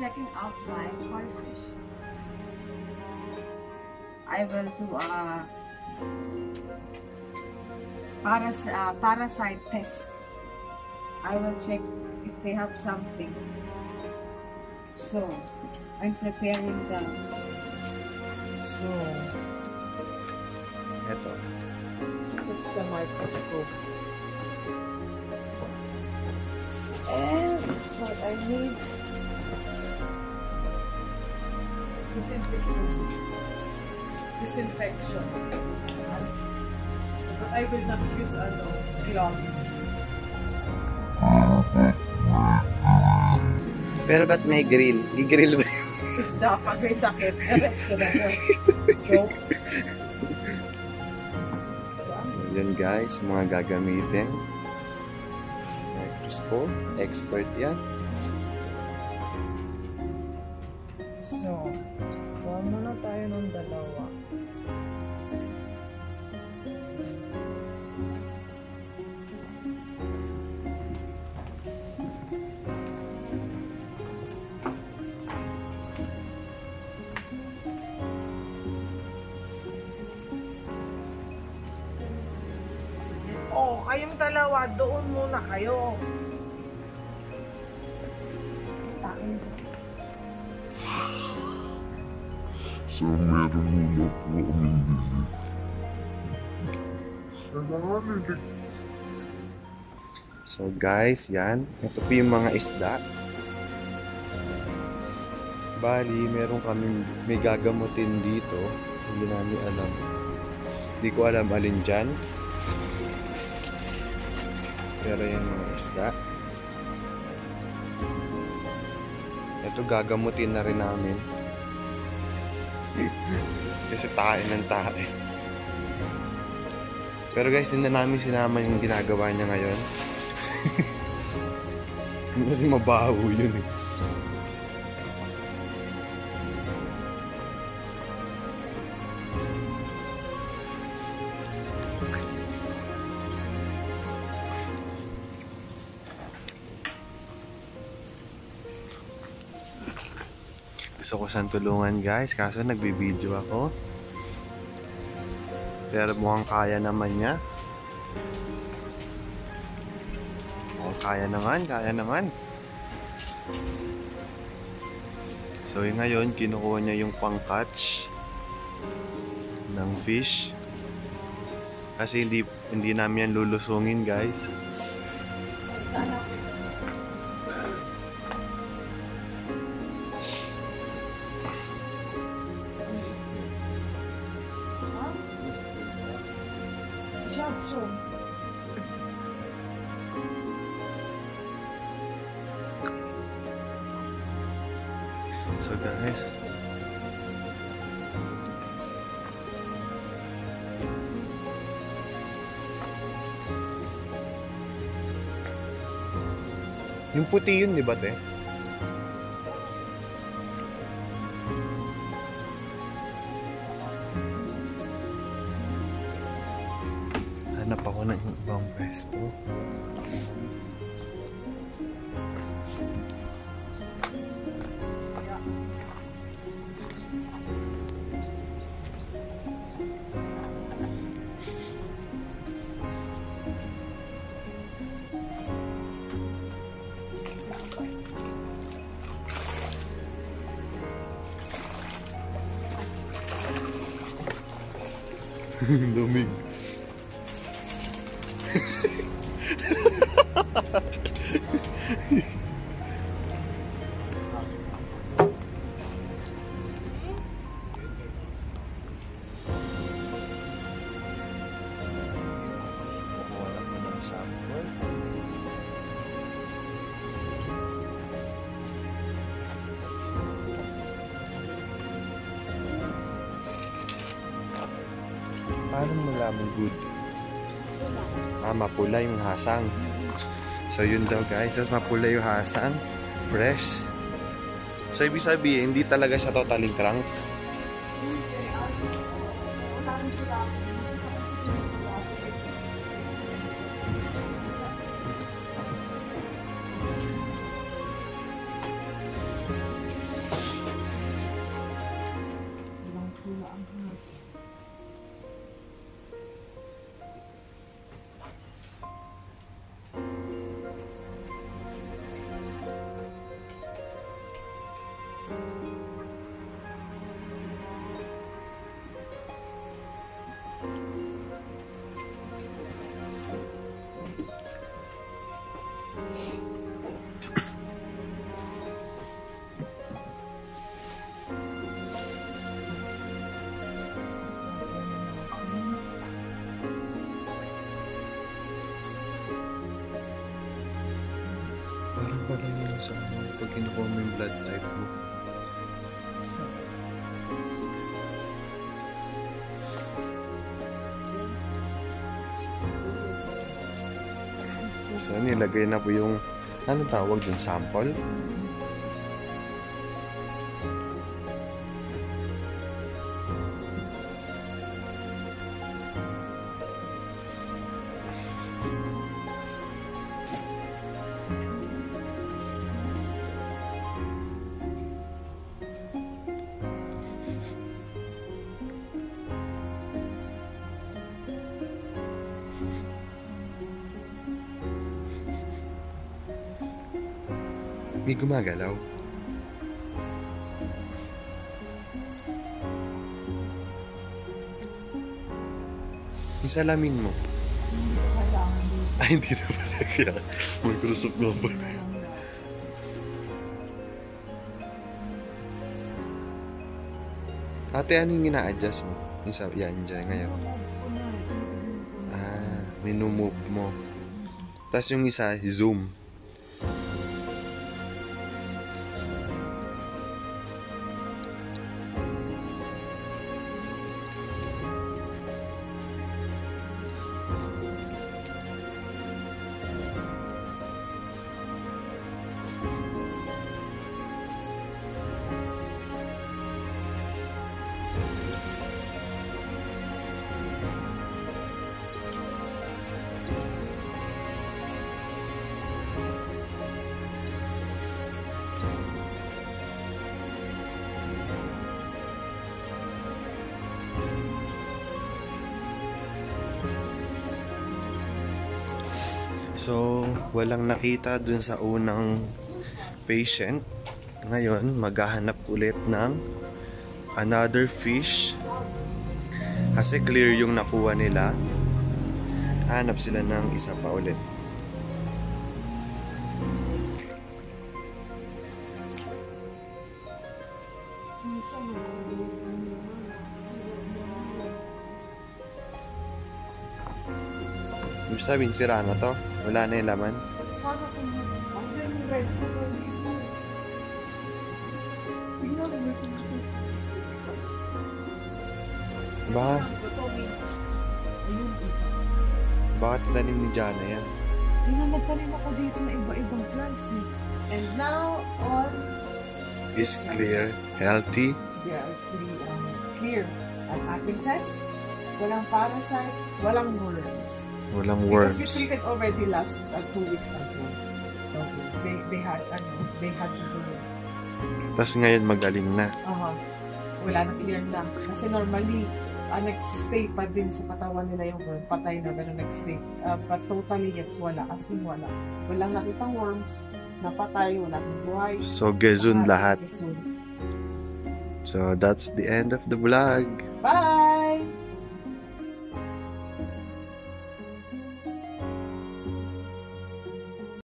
Now, I'm checking out my koi fish. I will do a paras uh, parasite test. I will check if they have something. So, I'm preparing them. So, eto. That's the microscope. And what I need... Disinfection. Disinfection. Because I will not use ano, gloves. Pero ba't may grill? Gigrill ba? Isda pag may sakit. Na yun. Joke. so, yan guys, mga gagamitin. Microscope. Expert yan. So, kuha muna tayo ng dalawa. Oh, kayong dalawa, doon muna kayo. So, meron muna po. So guys, yan. Ito po yung mga isda. Bali, meron kami may gagamutin dito. Hindi namin alam. Hindi ko alam alin dyan. Pero yan mga isda. Ito gagamutin na rin namin. Kasi tae ng tae. Pero guys, hindi na namin sinama yung ginagawa niya ngayon. Kasi mabaho yun eh. Gusto ko siyang tulungan guys, kaso nagbibideo ako. Pero mukhang kaya naman niya. Oh, kaya naman, kaya naman. So yun ngayon, kinukuha niya yung pang-catch ng fish. Kasi hindi hindi namin yan lulusungin, guys. Siya, So guys, yung puti yun, di ba, te? Hanap ako ng ibang pwesto. Lamig. Paano mo malaman good? Ah, mapula yung hasang. So yun daw guys, tas mapula yung hasang. Fresh. So ibig sabihin, hindi talaga siya totally crank. pag kinukuha mo yung blood type mo. So, So, nilagay na po yung, ano tawag dun, sample? May gumagalaw. Yung salamin mo. Ay, hindi na pala. Kaya Microsoft nga pala. Ate, ano yung ina-adjust mo? Yung sa, yan, dyan ngayon. Ah, minumove mo. Tapos yung isa, zoom. So, walang nakita dun sa unang patient. Ngayon, maghahanap ulit ng another fish. Kasi clear yung nakuha nila. Hanap sila ng isa pa ulit. Ibig sabihin, sira na to. Wala na yung laman. Mo ito. Baka, tinanim ni Jana yan. Tingnan, nagtanim ako dito na iba-ibang plants eh. And now, all Is clear, healthy. they are clear. Um, clear. Ang ating test, walang parasite, walang worms. Walang Because we worms. treated already last uh, two weeks ago. Okay. They, they had, ano, they had to do Tapos ngayon magaling na. Aha. Wala na clear na. Kasi normally, uh, nag-stay pa din sa katawan nila yung worm. Patay na, pero nag-stay. Uh, but totally, it's wala. As in, wala. Walang nakitang worms. Napatay, wala nang buhay. So, gezun lahat. Gezun. So, that's the end of the vlog. Bye!